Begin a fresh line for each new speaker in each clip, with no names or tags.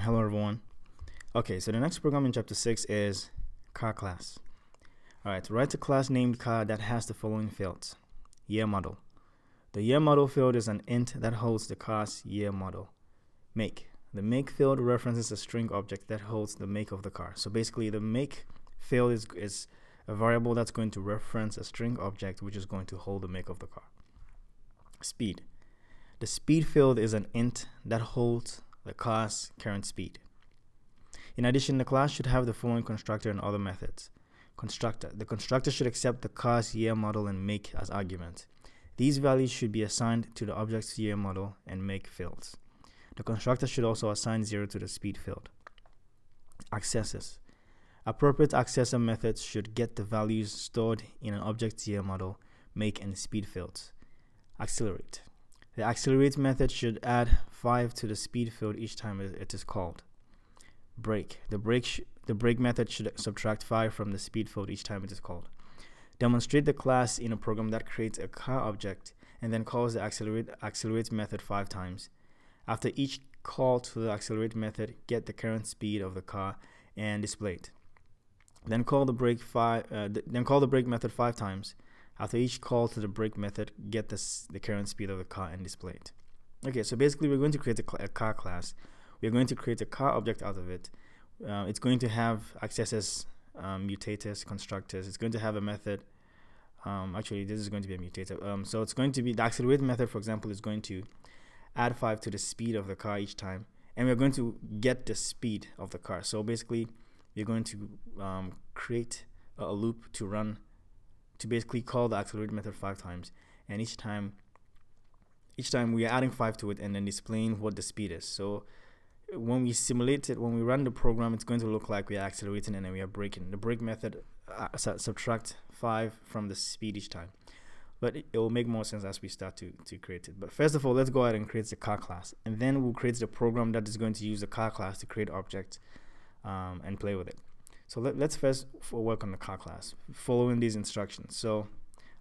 hello everyone. Okay, so the next program in chapter 6 is car class. Alright, write a class named car that has the following fields. Year model. The year model field is an int that holds the car's year model. Make. The make field references a string object that holds the make of the car. So basically the make field is, is a variable that's going to reference a string object which is going to hold the make of the car. Speed. The speed field is an int that holds the class current speed. In addition, the class should have the following constructor and other methods. Constructor. The constructor should accept the car's year model and make as arguments. These values should be assigned to the object's year model and make fields. The constructor should also assign 0 to the speed field. Accessors. Appropriate accessor methods should get the values stored in an object's year model, make, and speed fields. Accelerate. The accelerate method should add 5 to the speed field each time it is called. Brake. The brake, the brake method should subtract 5 from the speed field each time it is called. Demonstrate the class in a program that creates a car object and then calls the accelerate, accelerate method 5 times. After each call to the accelerate method, get the current speed of the car and display it. Then call the brake five. Uh, th then call the brake method five times. After each call to the brake method, get the, the current speed of the car and display it. Okay, so basically we're going to create a, a car class. We're going to create a car object out of it. Uh, it's going to have accessors, um, mutators, constructors. It's going to have a method. Um, actually, this is going to be a mutator. Um, so it's going to be the accelerate method, for example, is going to add 5 to the speed of the car each time. And we're going to get the speed of the car. So basically, we're going to um, create a, a loop to run to basically call the accelerate method five times. And each time each time we are adding five to it and then displaying what the speed is. So when we simulate it when we run the program it's going to look like we are accelerating and then we are braking the brake method uh, subtract five from the speed each time. But it, it, will make more sense as we start to, to create it. But first of all let's go ahead and create the car class. And then we'll create the program that is going to use the car class to create objects um, and play with it so let, us first work on the car class, following these instructions. So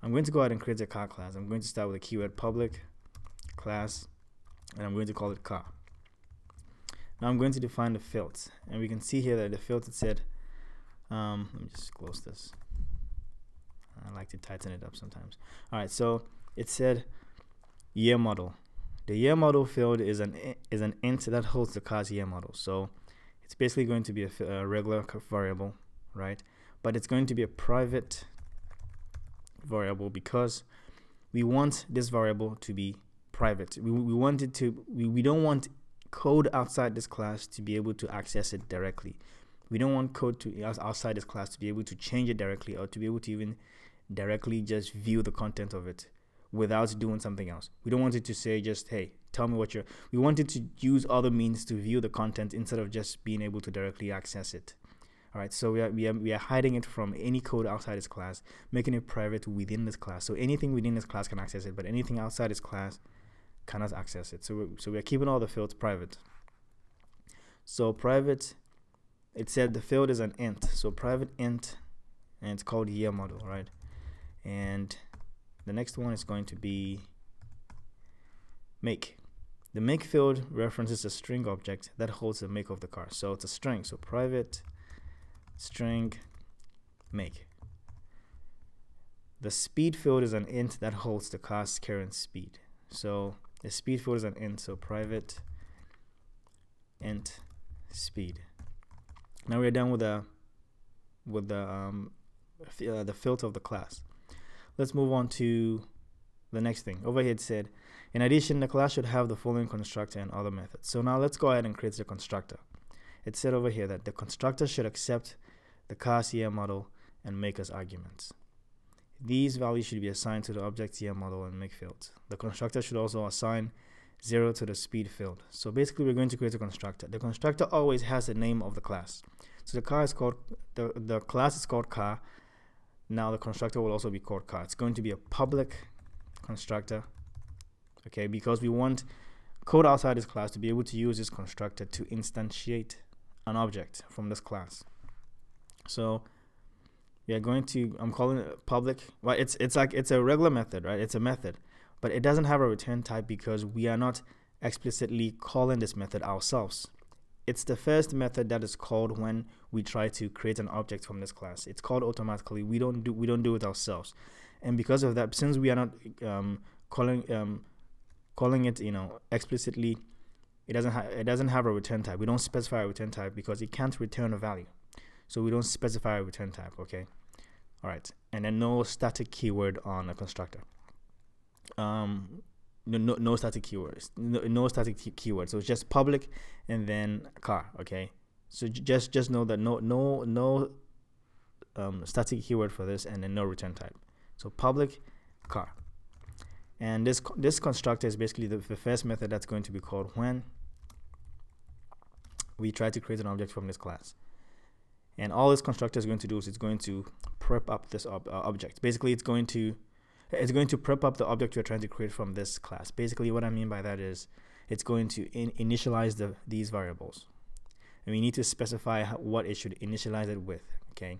I'm going to go ahead and create a car class. I'm going to start with a keyword public class, and I'm going to call it car. Now I'm going to define the fields, and we can see here that the field it said, um, let me just close this. I like to tighten it up sometimes. All right, so it said year model. The year model field is an is an int that holds the car's year model. So it's basically going to be a, a regular variable, right? But it's going to be a private variable because we want this variable to be private. We, we want it to, we, we don't want code outside this class to be able to access it directly. We don't want code to outside this class to be able to change it directly or to be able to even directly just view the content of it without doing something else. We don't want it to say just, hey, tell me what you're. We wanted to use other means to view the content instead of just being able to directly access it. All right, so we are, we are, we are hiding it from any code outside this class, making it private within this class. So anything within this class can access it, but anything outside this class cannot access it. So, we, so we are keeping all the fields private. So private, it said the field is an int. So private int, and it's called year model, right? And the next one is going to be make. The make field references a string object that holds the make of the car. So it's a string. So private string make. The speed field is an int that holds the car's current speed. So the speed field is an int. So private int speed. Now we're done with the with the um, uh, the filter of the class. Let's move on to the next thing. Over here it said in addition, the class should have the following constructor and other methods. So now let's go ahead and create the constructor. It said over here that the constructor should accept the class year model and make as arguments. These values should be assigned to the object year model and make fields. The constructor should also assign 0 to the speed field. So basically we're going to create a constructor. The constructor always has the name of the class. So the car is called, the, the class is called car. Now the constructor will also be called car. It's going to be a public constructor okay? Because we want code outside this class to be able to use this constructor to instantiate an object from this class. So we are going to I'm calling it public well it's it's like it's a regular method right? It's a method. But it doesn't have a return type because we are not explicitly calling this method ourselves. It's the first method that is called when we try to create an object from this class. It's called automatically. We don't do we don't do it ourselves, and because of that, since we are not um, calling um, calling it you know explicitly, it doesn't have it doesn't have a return type. We don't specify a return type because it can't return a value, so we don't specify a return type. Okay, all right, and then no static keyword on a constructor. Um, no, no, no static keywords, no, no static keywords. So it's just public and then car. Okay, so just just know that no no no um, static keyword for this and then no return type. So public car, and this this constructor is basically the, the first method that's going to be called when we try to create an object from this class. And all this constructor is going to do is it's going to prep up this ob uh, object. Basically, it's going to it's going to prep up the object you're trying to create from this class. Basically, what I mean by that is it's going to in initialize the these variables. And we need to specify what it should initialize it with. Okay.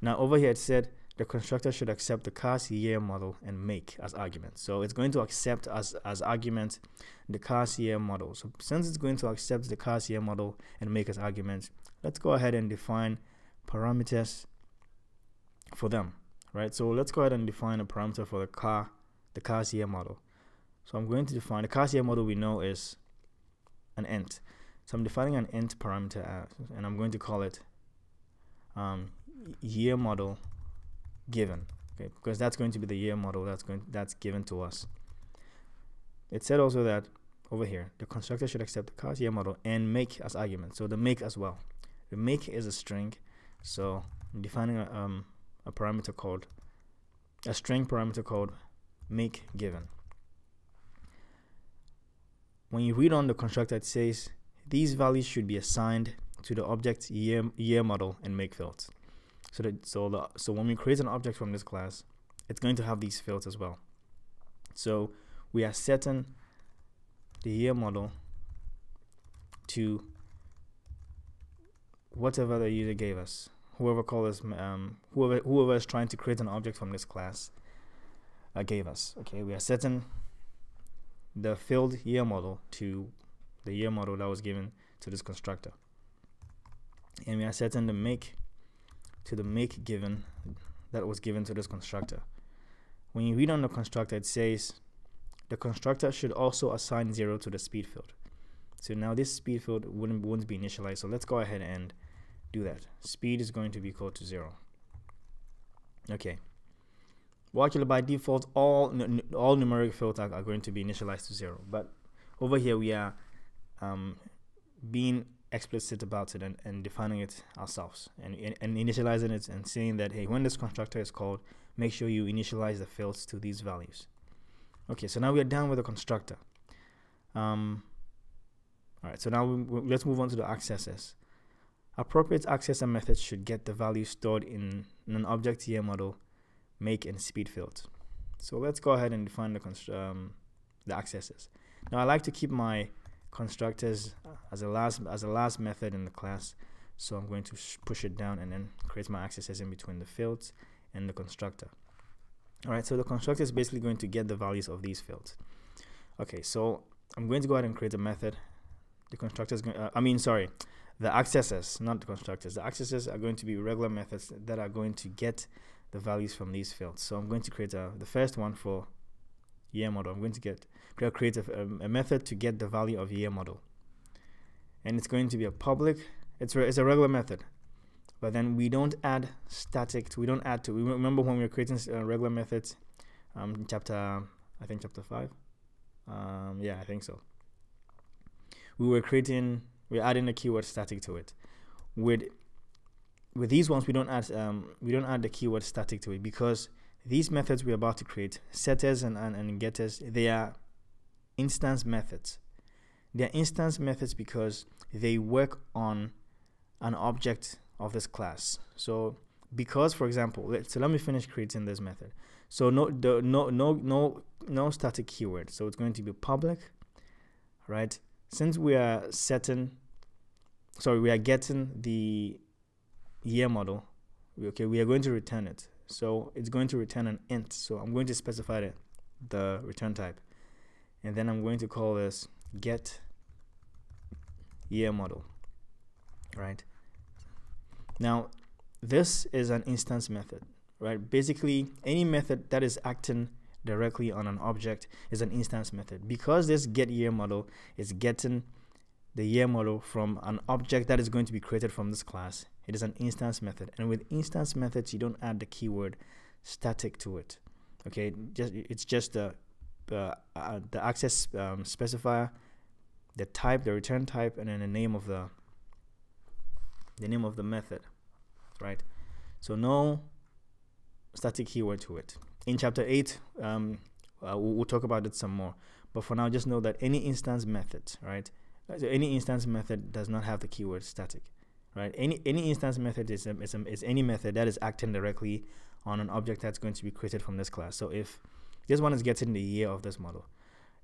Now over here it said the constructor should accept the class year model and make as arguments. So it's going to accept as as argument the class year model. So since it's going to accept the class year model and make as arguments, let's go ahead and define parameters for them right? So let's go ahead and define a parameter for the car, the car's year model. So I'm going to define the car's year model we know is an int. So I'm defining an int parameter as, and I'm going to call it um, year model given, okay? Because that's going to be the year model that's going that's given to us. It said also that over here the constructor should accept the car's year model and make as argument. So the make as well. The make is a string, so I'm defining a, um, a parameter called a string parameter called make given. When you read on the constructor, it says these values should be assigned to the object year, year model and make fields. So that so the so when we create an object from this class, it's going to have these fields as well. So we are setting the year model to whatever the user gave us whoever called us, um, whoever whoever is trying to create an object from this class uh, gave us. Okay, we are setting the filled year model to the year model that was given to this constructor, and we are setting the make to the make given that was given to this constructor. When you read on the constructor, it says the constructor should also assign zero to the speed field. So now this speed field wouldn't wouldn't be initialized. So let's go ahead and do that. Speed is going to be equal to zero. Okay. Well, by default, all all numeric fields are, are, going to be initialized to zero. But over here, we are um, being explicit about it and, and defining it ourselves and, and, and initializing it and saying that, hey, when this constructor is called, make sure you initialize the fields to these values. Okay, so now we are done with the constructor. Um, all right, so now we, we, let's move on to the accesses Appropriate accessor methods should get the value stored in, in an object here model, make and speed fields. So let's go ahead and define the, um, the accessors. Now I like to keep my constructors as a last as a last method in the class. So I'm going to push it down and then create my accessors in between the fields and the constructor. All right, so the constructor is basically going to get the values of these fields. Okay, so I'm going to go ahead and create a method. The constructor is going, uh, I mean, sorry, the accessors, not the constructors, the accessors are going to be regular methods that are going to get the values from these fields. So I'm going to create a, the first one for year model. I'm going to get create a, a method to get the value of year model. And it's going to be a public, it's, re, it's a regular method. But then we don't add static, to, we don't add to, we remember when we were creating uh, regular methods, um, chapter, I think chapter 5. Um, yeah, I think so. We were creating we're adding a keyword static to it. With with these ones, we don't add um, we don't add the keyword static to it because these methods we're about to create, setters and, and, and getters, they are instance methods. They're instance methods because they work on an object of this class. So because for example, let, so let me finish creating this method. So no the, no no no no static keyword. So it's going to be public, right? since we are setting sorry we are getting the year model okay we are going to return it so it's going to return an int so i'm going to specify the, the return type and then i'm going to call this get year model right? Now, this is an instance method, right? Basically, any method that is acting directly on an object is an instance method. Because this get year model is getting the year model from an object that is going to be created from this class, it is an instance method. And with instance methods, you don't add the keyword static to it. Okay, just it's just the uh, uh, the access um, specifier, the type, the return type, and then the name of the the name of the method, right? So no static keyword to it. In chapter 8, um, uh, we'll, we'll, talk about it some more. But for now, just know that any instance method, right? So any instance method does not have the keyword static, right? Any any instance method is, is, is any method that is acting directly on an object that's going to be created from this class. So if this one is getting the year of this model,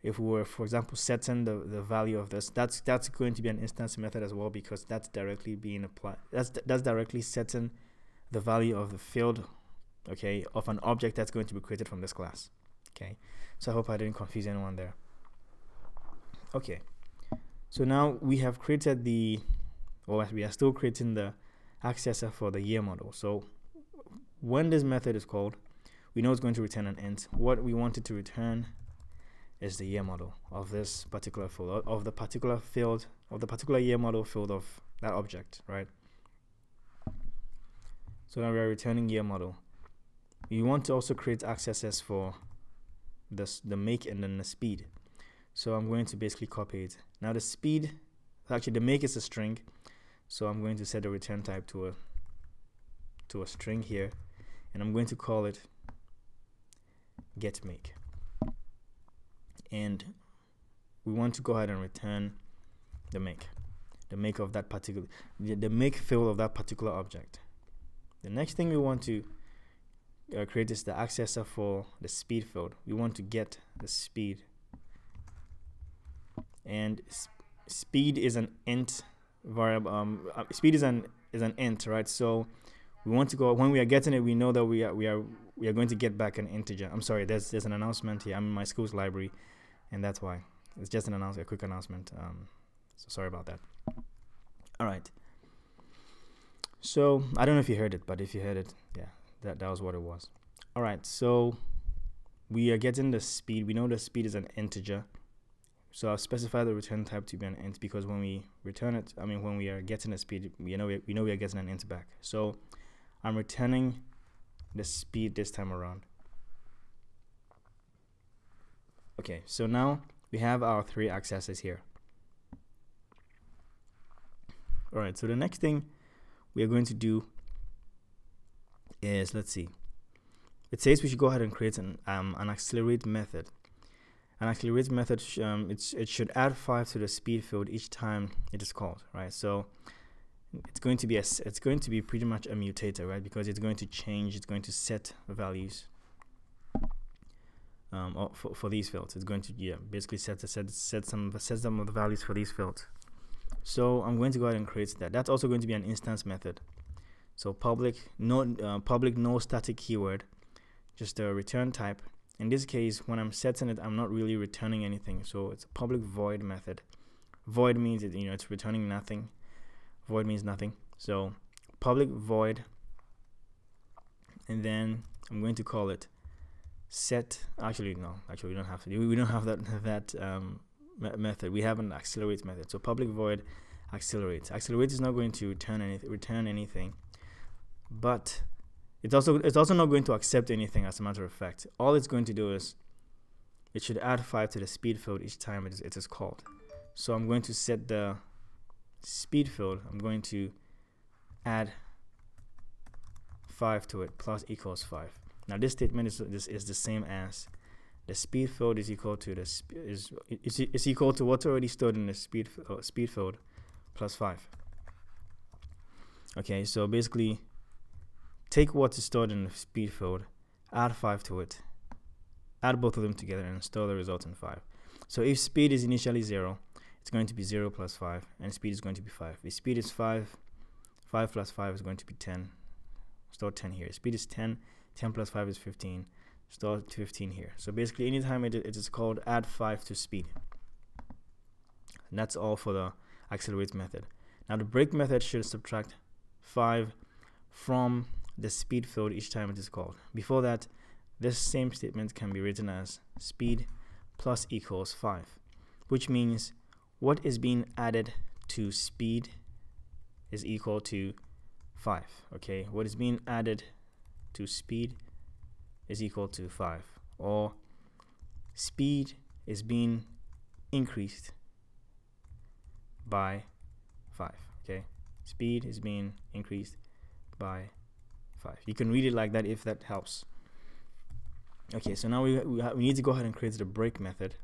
if we were, for example, setting the, the value of this, that's that's going to be an instance method as well because that's directly being applied. That's that's directly setting the value of the field, okay, of an object that's going to be created from this class. Okay, so I hope I didn't confuse anyone there. Okay, so now we have created the, or we are still creating the accessor for the year model. So when this method is called, we know it's going to return an int. What we wanted to return is the year model of this particular field, of the particular field, of the particular year model field of that object, right? So now we're returning year model. You want to also create accessors for this, the make and then the speed. So I'm going to basically copy it. Now the speed, actually the make is a string. So I'm going to set the return type to a to a string here and I'm going to call it get make and we want to go ahead and return the make the make of that particular the, make field of that particular object. The next thing we want to uh, create is the accessor for the speed field. We want to get the speed. And speed is an int variable um, uh, speed is an is an int right? So we want to go when we are getting it we know that we are we are we are going to get back an integer. I'm sorry there's there's an announcement here. I'm in my school's library and that's why. It's just an announcement a quick announcement um so sorry about that. All right. So i don't know if you heard it but if you heard it yeah that that was what it was. All right so we are getting the speed. We know the speed is an integer so I'll specify the return type to be an int because when we return it, I mean when we are getting a speed, we know we, we know we are getting an int back. So I'm returning the speed this time around. Okay, so now we have our three accesses here. Alright, so the next thing we are going to do is, let's see, it says we should go ahead and create an, um, an accelerate method. An accelerate method, um, it should add 5 to the speed field each time it is called, right? So it's going to be a, it's going to be pretty much a mutator, right? Because it's going to change, it's going to set the values um, for, for these fields. It's going to yeah basically set set set some set some of the values for these fields. So I'm going to go ahead and create that. That's also going to be an instance method. So public no uh, public no static keyword, just a return type. In this case, when I'm setting it, I'm not really returning anything. So it's a public void method. Void means it, you know it's returning nothing. Void means nothing. So public void and then I'm going to call it set. Actually no actually we don't have to Do, we don't have that that um, method. We have an accelerate method. So public void accelerate accelerate is not going to return anything return anything. But it's also it's also not going to accept anything as a matter of fact all it's going to do is it should add 5 to the speed field each time it is, it is called so I'm going to set the speed field, I'm going to add 5 to it plus equals 5. Now this statement is this is the same as the speed field is equal to the is is is equal to what's already stored in the speed uh, speed field plus 5. Okay, so basically take what's stored in the speed field, add 5 to it, add both of them together and store the result in 5. So if speed is initially 0, it's going to be 0 plus 5 and speed is going to be 5 if speed is 5 5 plus 5 is going to be 10 store 10 here. Speed is 10 10 plus 5 is 15 store 15 here. So basically anytime it, it is called add 5 to speed. And that's all for the accelerate method. Now the brake method should subtract 5 from the speed field each time it is called. Before that, this same statement can be written as speed plus equals 5, which means what is being added to speed is equal to 5. Okay, what is being added to speed is equal to 5. Or speed is being increased by 5. Okay, speed is being increased by 5. You can read it like that if that helps. Okay, so now we, we, we need to go ahead and create the brake method,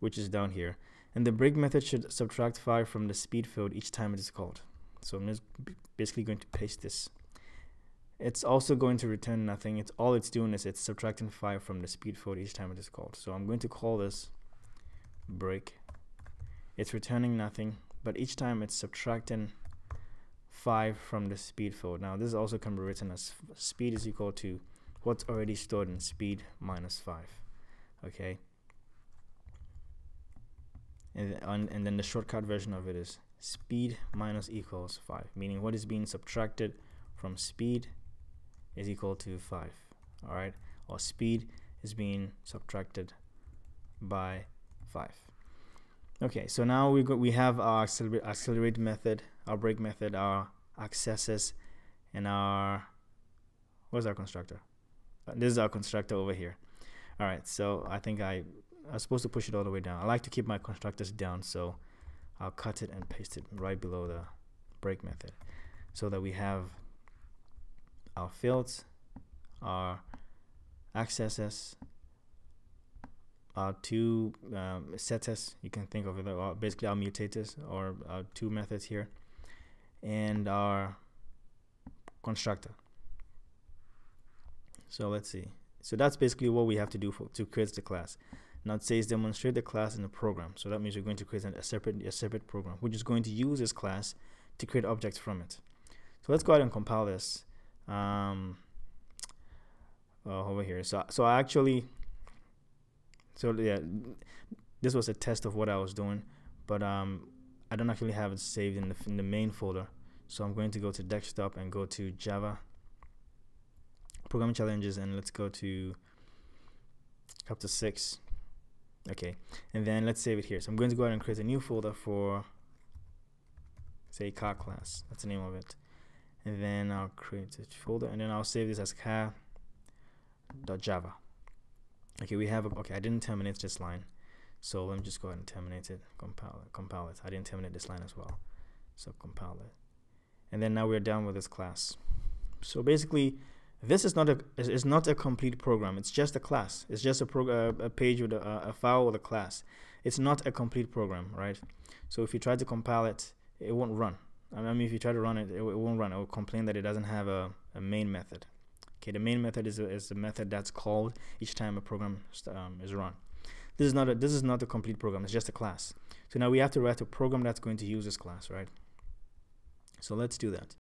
which is down here. And the brake method should subtract 5 from the speed field each time it is called. So I'm just basically going to paste this. It's also going to return nothing. It's all it's doing is it's subtracting 5 from the speed field each time it is called. So I'm going to call this brake. It's returning nothing, but each time it's subtracting 5 from the speed field. Now this also can be written as speed is equal to what's already stored in speed minus 5. Okay. And, and then the shortcut version of it is speed minus equals 5, meaning what is being subtracted from speed is equal to 5. Alright, or speed is being subtracted by 5. Okay, so now we go, we have our accelerate, accelerate method, our brake method, our accesses, and our where's our constructor? Uh, this is our constructor over here. All right, so I think I I was supposed to push it all the way down. I like to keep my constructors down, so I'll cut it and paste it right below the brake method, so that we have our fields, our accesses, uh, two um, setters. You can think of it uh, basically our mutators or uh, two methods here, and our constructor. So let's see. So that's basically what we have to do for, to create the class. Now it says demonstrate the class in the program. So that means we're going to create a separate a separate program, which is going to use this class to create objects from it. So let's go ahead and compile this um, uh, over here. So so I actually so yeah, this was a test of what I was doing, but um, I don't actually have it saved in the in the main folder. So I'm going to go to desktop and go to Java programming challenges and let's go to chapter 6 okay and then let's save it here. So I'm going to go ahead and create a new folder for say car class. That's the name of it. And then I'll create a folder and then I'll save this as car.java okay we have a, okay I didn't terminate this line. So let me just go ahead and terminate it compile it compile it. I didn't terminate this line as well. So compile it. And then now we're done with this class. So basically this is not a is not a complete program. It's just a class. It's just a, uh, a page with a, a file with a class. It's not a complete program right? So if you try to compile it it won't run. I mean if you try to run it it, it won't run. It will complain that it doesn't have a, a main method Okay, the main method is is a method that's called each time a program um, is run. This is not a this is not a complete program. It's just a class. So now we have to write a program that's going to use this class, right? So let's do that.